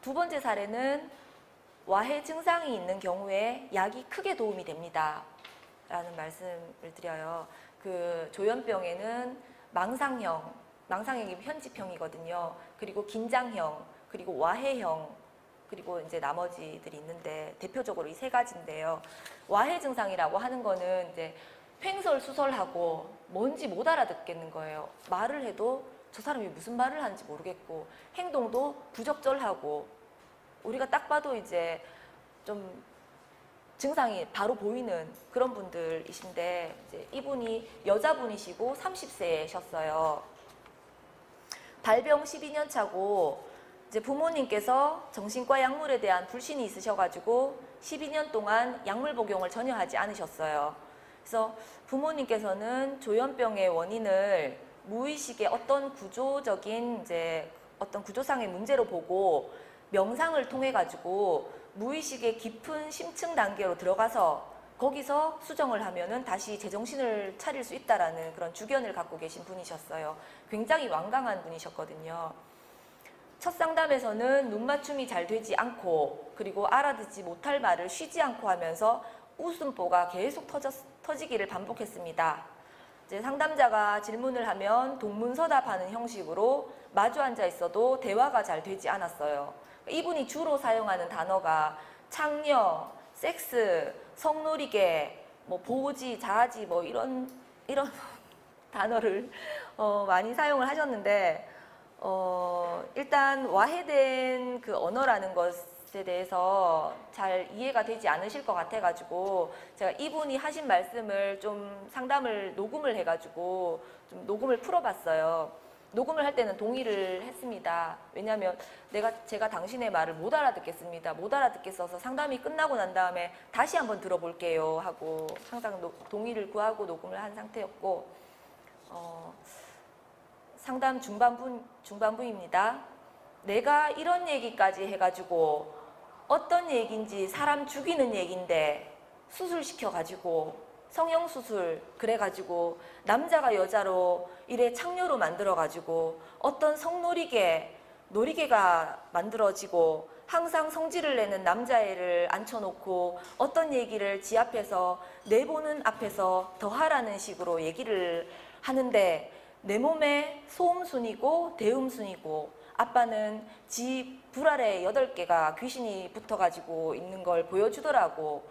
두 번째 사례는 와해 증상이 있는 경우에 약이 크게 도움이 됩니다. 라는 말씀을 드려요. 그 조현병에는 망상형, 망상형이 현지형이거든요. 그리고 긴장형, 그리고 와해형, 그리고 이제 나머지들이 있는데 대표적으로 이 세 가지인데요. 와해 증상이라고 하는 거는 이제 횡설수설하고 뭔지 못 알아듣겠는 거예요. 말을 해도 저 사람이 무슨 말을 하는지 모르겠고 행동도 부적절하고 우리가 딱 봐도 이제 좀 증상이 바로 보이는 그런 분들이신데 이제 이분이 여자분이시고 30세셨어요. 발병 12년 차고 이제 부모님께서 정신과 약물에 대한 불신이 있으셔가지고 12년 동안 약물 복용을 전혀 하지 않으셨어요. 그래서 부모님께서는 조현병의 원인을 무의식의 어떤 구조적인 이제 어떤 구조상의 문제로 보고 명상을 통해 가지고 무의식의 깊은 심층 단계로 들어가서 거기서 수정을 하면은 다시 제정신을 차릴 수 있다라는 그런 주견을 갖고 계신 분이셨어요. 굉장히 완강한 분이셨거든요. 첫 상담에서는 눈 맞춤이 잘 되지 않고 그리고 알아듣지 못할 말을 쉬지 않고 하면서 웃음보가 계속 터졌, 터지기를 반복했습니다. 이제 상담자가 질문을 하면 동문서답하는 형식으로 마주 앉아 있어도 대화가 잘 되지 않았어요. 이분이 주로 사용하는 단어가 창녀, 섹스, 성놀이계, 뭐 보지, 자지 뭐 이런 이런 단어를 어, 많이 사용을 하셨는데 어, 일단 와해된 그 언어라는 것 에 대해서 잘 이해가 되지 않으실 것 같아가지고 제가 이분이 하신 말씀을 좀 상담을 녹음을 해가지고 좀 녹음을 풀어봤어요. 녹음을 할 때는 동의를 했습니다. 왜냐하면 내가 제가 당신의 말을 못 알아듣겠습니다. 못 알아듣겠어서 상담이 끝나고 난 다음에 다시 한번 들어볼게요 하고 항상 노- 동의를 구하고 녹음을 한 상태였고 어, 상담 중반부 중반부입니다. 내가 이런 얘기까지 해가지고 어떤 얘기인지 사람 죽이는 얘기인데 수술시켜 가지고 성형 수술 그래가지고 남자가 여자로 이래 창녀로 만들어 가지고 어떤 성놀이개 놀이개가 만들어지고 항상 성질을 내는 남자애를 앉혀놓고 어떤 얘기를 지 앞에서 내보는 앞에서 더 하라는 식으로 얘기를 하는데 내 몸에 소음순이고 대음순이고 아빠는 지 불알에 여덟 개가 귀신이 붙어가지고 있는 걸 보여주더라고.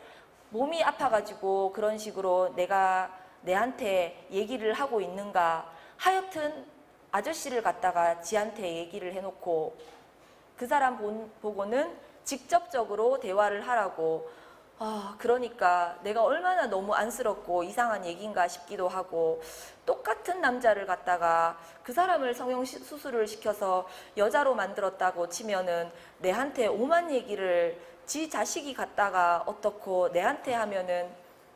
몸이 아파가지고 그런 식으로 내가 내한테 얘기를 하고 있는가. 하여튼 아저씨를 갖다가 지한테 얘기를 해놓고 그 사람 본- 보고는 직접적으로 대화를 하라고. 아, 그러니까 내가 얼마나 너무 안쓰럽고 이상한 얘기인가 싶기도 하고 똑같은 남자를 갖다가 그 사람을 성형 시- 수술을 시켜서 여자로 만들었다고 치면은 내한테 오만 얘기를 지 자식이 갖다가 어떻고 내한테 하면은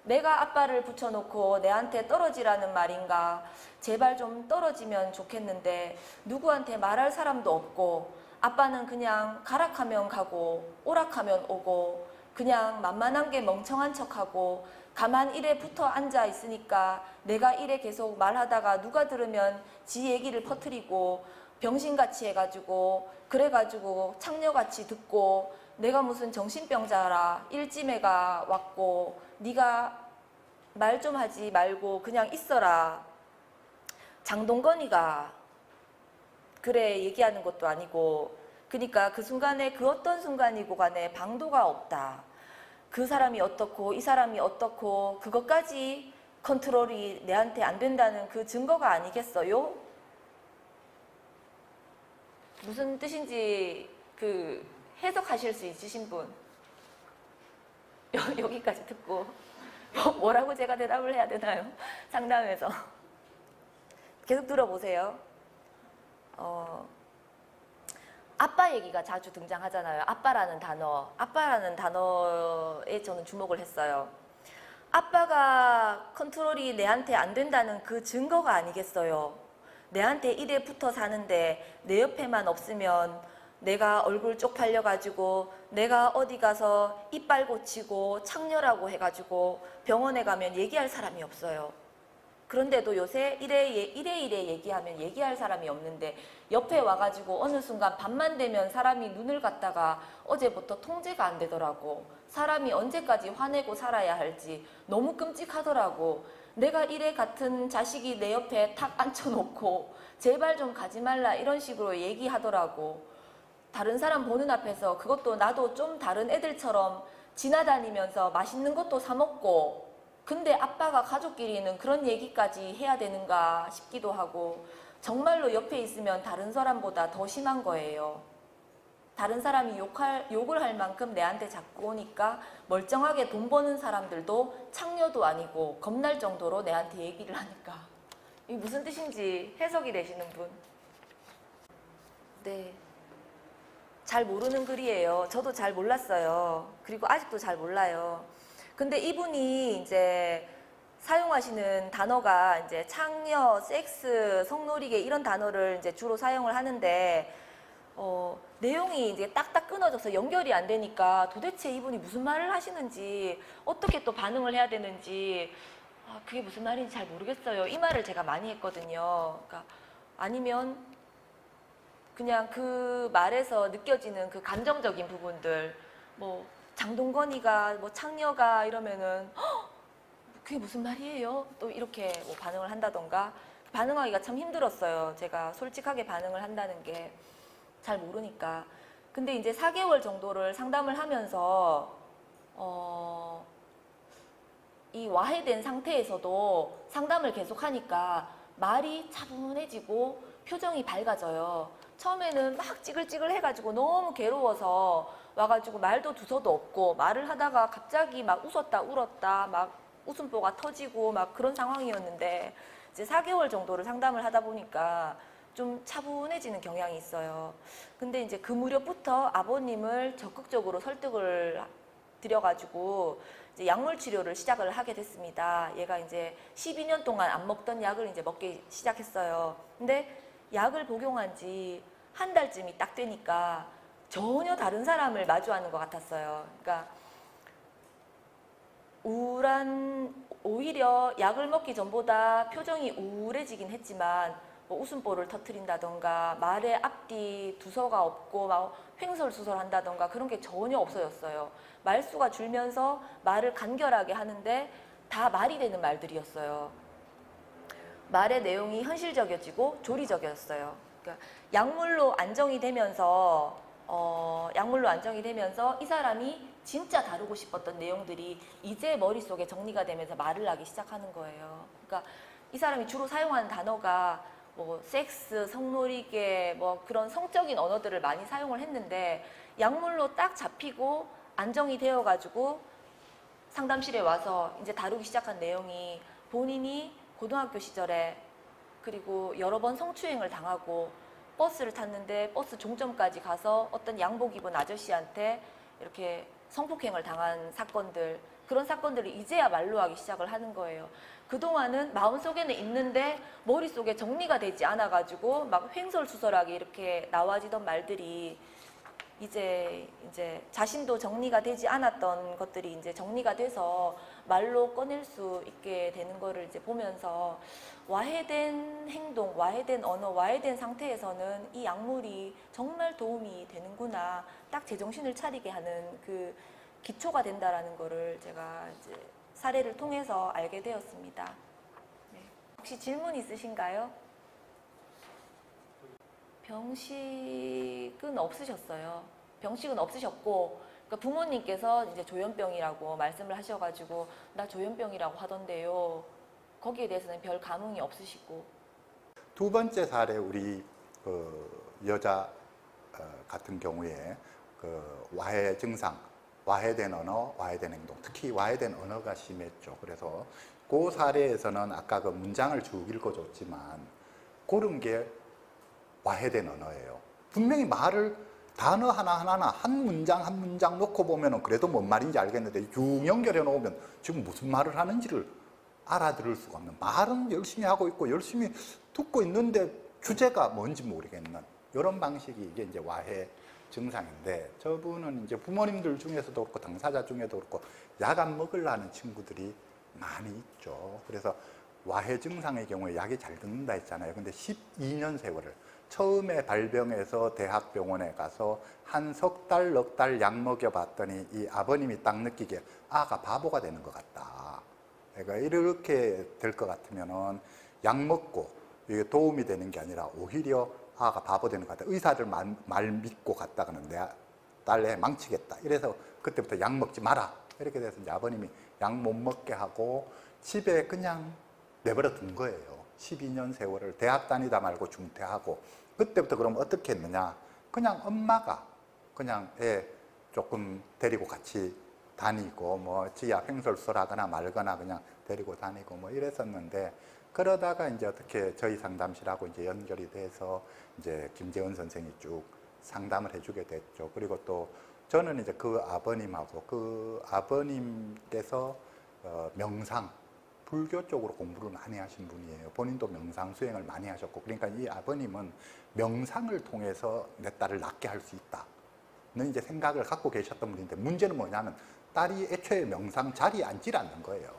내가 아빠를 붙여놓고 내한테 떨어지라는 말인가? 제발 좀 떨어지면 좋겠는데 누구한테 말할 사람도 없고 아빠는 그냥 가락하면 가고 오락하면 오고 그냥 만만한 게 멍청한 척하고 가만 이래 붙어 앉아 있으니까 내가 이래 계속 말하다가 누가 들으면 지 얘기를 퍼뜨리고 병신같이 해가지고 그래가지고 창녀같이 듣고 내가 무슨 정신병자라 일찜해가 왔고 네가 말 좀 하지 말고 그냥 있어라. 장동건이가 그래 얘기하는 것도 아니고 그러니까 그 순간에 그 어떤 순간이고 간에 방도가 없다. 그 사람이 어떻고 이 사람이 어떻고 그것까지 컨트롤이 내한테 안 된다는 그 증거가 아니겠어요? 무슨 뜻인지 그 해석하실 수 있으신 분 여- 여기까지 듣고 뭐- 뭐라고 제가 대답을 해야 되나요? 상담에서 계속 들어보세요. 어, 아빠 얘기가 자주 등장하잖아요. 아빠라는 단어. 아빠라는 단어에 저는 주목을 했어요. 아빠가 컨트롤이 내한테 안 된다는 그 증거가 아니겠어요. 내한테 이래 붙어 사는데 내 옆에만 없으면 내가 얼굴 쪽팔려가지고 내가 어디 가서 이빨 고치고 창녀라고 해가지고 병원에 가면 얘기할 사람이 없어요. 그런데도 요새 이래 이래 이래 얘기하면 얘기할 사람이 없는데 옆에 와가지고 어느 순간 밤만 되면 사람이 눈을 갖다가 어제부터 통제가 안 되더라고. 사람이 언제까지 화내고 살아야 할지 너무 끔찍하더라고. 내가 이래 같은 자식이 내 옆에 탁 앉혀놓고 제발 좀 가지 말라 이런 식으로 얘기하더라고. 다른 사람 보는 앞에서 그것도 나도 좀 다른 애들처럼 지나다니면서 맛있는 것도 사 먹고 근데 아빠가 가족끼리는 그런 얘기까지 해야 되는가 싶기도 하고 정말로 옆에 있으면 다른 사람보다 더 심한 거예요. 다른 사람이 욕할, 욕을 할 만큼 내한테 자꾸 오니까 멀쩡하게 돈 버는 사람들도 창녀도 아니고 겁날 정도로 내한테 얘기를 하니까 이게 무슨 뜻인지 해석이 되시는 분? 네. 잘 모르는 글이에요. 저도 잘 몰랐어요. 그리고 아직도 잘 몰라요. 근데 이분이 이제 사용하시는 단어가 이제 창녀, 섹스, 성놀이계 이런 단어를 이제 주로 사용을 하는데 어, 내용이 이제 딱딱 끊어져서 연결이 안 되니까 도대체 이분이 무슨 말을 하시는지 어떻게 또 반응을 해야 되는지 아, 그게 무슨 말인지 잘 모르겠어요. 이 말을 제가 많이 했거든요. 그러니까 아니면 그냥 그 말에서 느껴지는 그 감정적인 부분들 뭐 장동건이가 뭐 창녀가 이러면은 "헉, 그게 무슨 말이에요? 또 이렇게 뭐 반응을 한다던가 반응하기가 참 힘들었어요. 제가 솔직하게 반응을 한다는 게 잘 모르니까. 근데 이제 4개월 정도를 상담을 하면서 어, 이 와해된 상태에서도 상담을 계속하니까 말이 차분해지고 표정이 밝아져요. 처음에는 막 찌글찌글 해가지고 너무 괴로워서 와가지고 말도 두서도 없고 말을 하다가 갑자기 막 웃었다 울었다 막 웃음보가 터지고 막 그런 상황이었는데 이제 4개월 정도를 상담을 하다 보니까 좀 차분해지는 경향이 있어요. 근데 이제 그 무렵부터 아버님을 적극적으로 설득을 드려가지고 이제 약물 치료를 시작을 하게 됐습니다. 얘가 이제 12년 동안 안 먹던 약을 이제 먹기 시작했어요. 근데 약을 복용한 지 한 달쯤이 딱 되니까 전혀 다른 사람을 마주하는 것 같았어요. 그러니까 우울한 오히려 약을 먹기 전보다 표정이 우울해지긴 했지만 뭐 웃음보를 터트린다던가 말에 앞뒤 두서가 없고 막 횡설수설한다던가 그런 게 전혀 없어졌어요. 말수가 줄면서 말을 간결하게 하는데 다 말이 되는 말들이었어요. 말의 내용이 현실적이어지고 조리적이었어요. 그러니까 약물로 안정이 되면서 어, 약물로 안정이 되면서 이 사람이 진짜 다루고 싶었던 내용들이 이제 머릿속에 정리가 되면서 말을 하기 시작하는 거예요. 그러니까 이 사람이 주로 사용하는 단어가 뭐 섹스, 성놀이계 뭐 그런 성적인 언어들을 많이 사용을 했는데 약물로 딱 잡히고 안정이 되어 가지고 상담실에 와서 이제 다루기 시작한 내용이 본인이 고등학교 시절에 그리고 여러 번 성추행을 당하고 버스를 탔는데 버스 종점까지 가서 어떤 양복 입은 아저씨한테 이렇게 성폭행을 당한 사건들 그런 사건들을 이제야 말로 하기 시작을 하는 거예요. 그동안은 마음속에는 있는데 머릿속에 정리가 되지 않아 가지고 막 횡설수설하게 이렇게 나와지던 말들이 이제 이제 자신도 정리가 되지 않았던 것들이 이제 정리가 돼서 말로 꺼낼 수 있게 되는 거를 이제 보면서 와해된 행동, 와해된 언어, 와해된 상태에서는 이 약물이 정말 도움이 되는구나. 딱 제정신을 차리게 하는 그 기초가 된다라는 거를 제가 이제 사례를 통해서 알게 되었습니다. 네. 혹시 질문 있으신가요? 병식은 없으셨어요. 병식은 없으셨고 그러니까 부모님께서 이제 조현병이라고 말씀을 하셔가지고 나 조현병이라고 하던데요. 거기에 대해서는 별 감흥이 없으시고 두 번째 사례 우리 그 여자 어, 같은 경우에 그 와해 증상, 와해된 언어, 와해된 행동, 특히 와해된 언어가 심했죠. 그래서 그 사례에서는 아까 그 문장을 쭉 읽어줬지만 그런 게 와해된 언어예요. 분명히 말을 단어 하나하나 한 문장 한 문장 놓고 보면 은 그래도 뭔 말인지 알겠는데 쭉 연결해 놓으면 지금 무슨 말을 하는지를 알아들을 수가 없는 말은 열심히 하고 있고 열심히 듣고 있는데 주제가 뭔지 모르겠는 이런 방식이 이게 이제 와해 증상인데 저분은 이제 부모님들 중에서도 그렇고 당사자 중에도 그렇고 약안 먹으려는 친구들이 많이 있죠. 그래서 와해 증상의 경우에 약이 잘 듣는다 했잖아요. 근데 12년 세월을 처음에 발병해서 대학병원에 가서 한 석 달, 넉 달 약 먹여봤더니 이 아버님이 딱 느끼기에 아가 바보가 되는 것 같다. 그러니까 이렇게 될 것 같으면은 약 먹고 이게 도움이 되는 게 아니라 오히려 아가 바보 되는 것 같다. 의사들 말, 말 믿고 갔다가는 내 딸애 망치겠다. 이래서 그때부터 약 먹지 마라. 이렇게 돼서 이제 아버님이 약 못 먹게 하고 집에 그냥 내버려 둔 거예요. 12년 세월을 대학 다니다 말고 중퇴하고 그때부터 그럼 어떻게 했느냐? 그냥 엄마가 그냥 애 조금 데리고 같이 다니고 뭐 지하 횡설수설 하거나 말거나 그냥 데리고 다니고 뭐 이랬었는데 그러다가 이제 어떻게 저희 상담실하고 이제 연결이 돼서 이제 김재원 선생이 쭉 상담을 해주게 됐죠. 그리고 또 저는 이제 그 아버님하고 그 아버님께서 어, 명상 불교 쪽으로 공부를 많이 하신 분이에요. 본인도 명상 수행을 많이 하셨고 그러니까 이 아버님은 명상을 통해서 내 딸을 낫게 할 수 있다. 는 이제 생각을 갖고 계셨던 분인데 문제는 뭐냐면 딸이 애초에 명상 자리에 앉질 않는 거예요.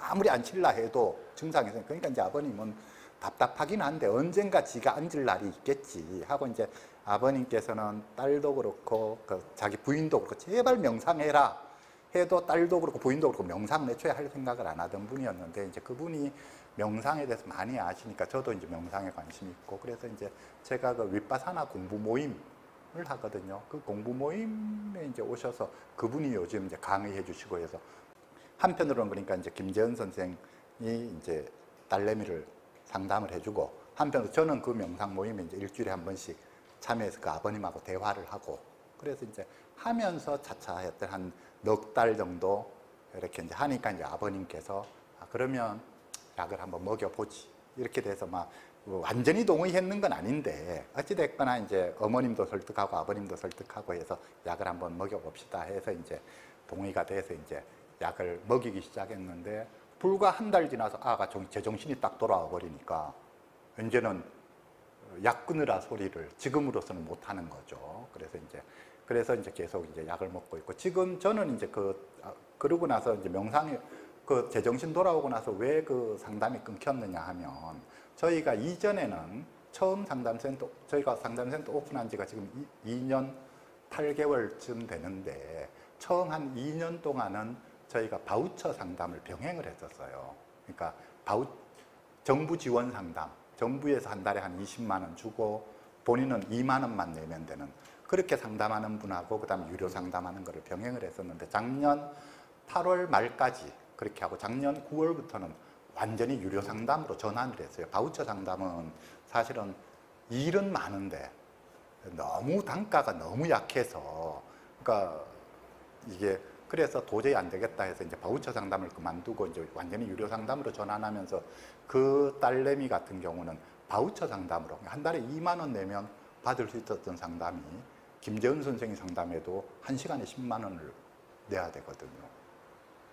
아무리 앉힐라 해도 증상이 있으니까 그러니까 이제 아버님은 답답하긴 한데 언젠가 지가 앉을 날이 있겠지 하고 이제 아버님께서는 딸도 그렇고 그 자기 부인도 그렇고 제발 명상해라 해도 딸도 그렇고 부인도 그렇고 명상 애초에 할 생각을 안 하던 분이었는데 이제 그분이 명상에 대해서 많이 아시니까 저도 이제 명상에 관심이 있고 그래서 이제 제가 그 윗바사나 공부 모임을 하거든요. 그 공부 모임에 이제 오셔서 그분이 요즘 이제 강의해 주시고 해서 한편으로는 그러니까 이제 김재현 선생이 이제 딸내미를 상담을 해주고 한편으로 저는 그 명상 모임에 이제 일주일에 한 번씩 참여해서 그 아버님하고 대화를 하고 그래서 이제 하면서 차차 했던 한 넉 달 정도 이렇게 이제 하니까 이제 아버님께서 아, 그러면 약을 한번 먹여보지 이렇게 돼서 막 완전히 동의했는 건 아닌데 어찌됐거나 이제 어머님도 설득하고 아버님도 설득하고 해서 약을 한번 먹여봅시다 해서 이제 동의가 돼서 이제 약을 먹이기 시작했는데 불과 한 달 지나서 아가 정- 제정신이 딱 돌아와 버리니까 이제는 약 끊으라 소리를 지금으로서는 못 하는 거죠. 그래서 이제 그래서 이제 계속 이제 약을 먹고 있고 지금 저는 이제 그 아, 그러고 나서 이제 명상이 그 제정신 돌아오고 나서 왜 그 상담이 끊겼느냐 하면 저희가 이전에는 처음 상담센터 저희가 상담센터 오픈한 지가 지금 2년 8개월쯤 되는데 처음 한 2년 동안은 저희가 바우처 상담을 병행을 했었어요. 그러니까 바우 정부 지원 상담, 정부에서 한 달에 한 20만 원 주고 본인은 2만 원만 내면 되는 그렇게 상담하는 분하고 그다음에 유료 상담하는 거를 병행을 했었는데 작년 8월 말까지 그렇게 하고 작년 9월부터는 완전히 유료 상담으로 전환을 했어요. 바우처 상담은 사실은 일은 많은데 너무 단가가 너무 약해서 그러니까 이게 그래서 도저히 안 되겠다 해서 이제 바우처 상담을 그만두고 이제 완전히 유료 상담으로 전환하면서 그 딸내미 같은 경우는 바우처 상담으로 한 달에 2만 원 내면 받을 수 있었던 상담이 김재은 선생이 상담해도 한 시간에 10만 원을 내야 되거든요.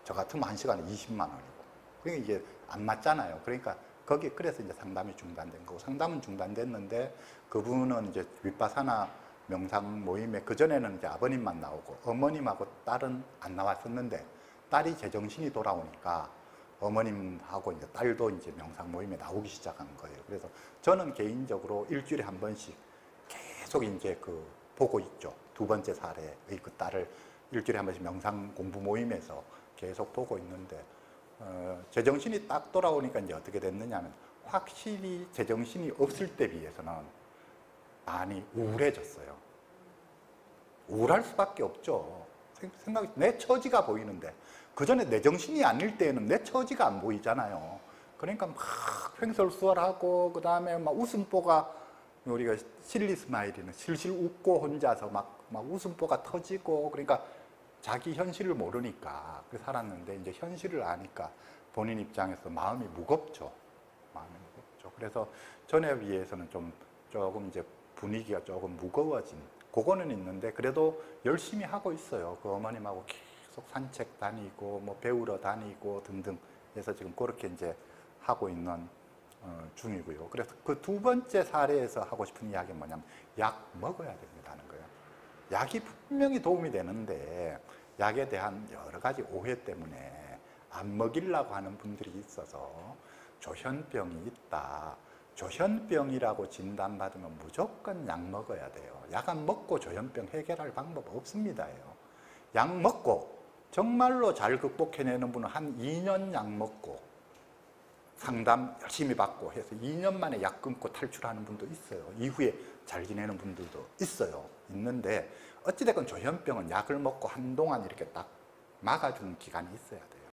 저 같으면 한 시간에 20만 원이고. 그러니까 이게 안 맞잖아요. 그러니까 거기 그래서 이제 상담이 중단된 거고 상담은 중단됐는데 그분은 이제 윗바사나 명상 모임에 그 전에는 이제 아버님만 나오고 어머님하고 딸은 안 나왔었는데 딸이 제정신이 돌아오니까 어머님하고 이제 딸도 이제 명상 모임에 나오기 시작한 거예요. 그래서 저는 개인적으로 일주일에 한 번씩 계속 이제 그 보고 있죠. 두 번째 사례의 그 딸을 일주일에 한 번씩 명상 공부 모임에서 계속 보고 있는데 어, 제정신이 딱 돌아오니까 이제 어떻게 됐느냐면 확실히 제정신이 없을 때 비해서는 많이 우울해졌어요. 우울할 수밖에 없죠. 생- 생각이 내 처지가 보이는데 그 전에 내 정신이 아닐 때에는 내 처지가 안 보이잖아요. 그러니까 막 횡설수설하고 그 다음에 막 웃음보가 우리가 실리 스마일이는 실실 웃고 혼자서 막, 막 웃음보가 터지고 그러니까 자기 현실을 모르니까 그 살았는데 이제 현실을 아니까 본인 입장에서 마음이 무겁죠. 마음이 무겁죠. 그래서 전에 비해서는 좀 조금 이제 분위기가 조금 무거워진 그거는 있는데 그래도 열심히 하고 있어요. 그 어머님하고 계속 산책 다니고 뭐 배우러 다니고 등등 해서 지금 그렇게 이제 하고 있는 어, 중이고요. 그래서 그 두 번째 사례에서 하고 싶은 이야기는 뭐냐면 약 먹어야 된다는 거예요. 약이 분명히 도움이 되는데 약에 대한 여러 가지 오해 때문에 안 먹이려고 하는 분들이 있어서 조현병이 있다. 조현병이라고 진단받으면 무조건 약 먹어야 돼요. 약 안 먹고 조현병 해결할 방법 없습니다요. 약 먹고 정말로 잘 극복해내는 분은 한 2년 약 먹고 상담 열심히 받고 해서 2년 만에 약 끊고 탈출하는 분도 있어요. 이후에 잘 지내는 분들도 있어요. 있는데 어찌됐건 조현병은 약을 먹고 한동안 이렇게 딱 막아주는 기간이 있어야 돼요.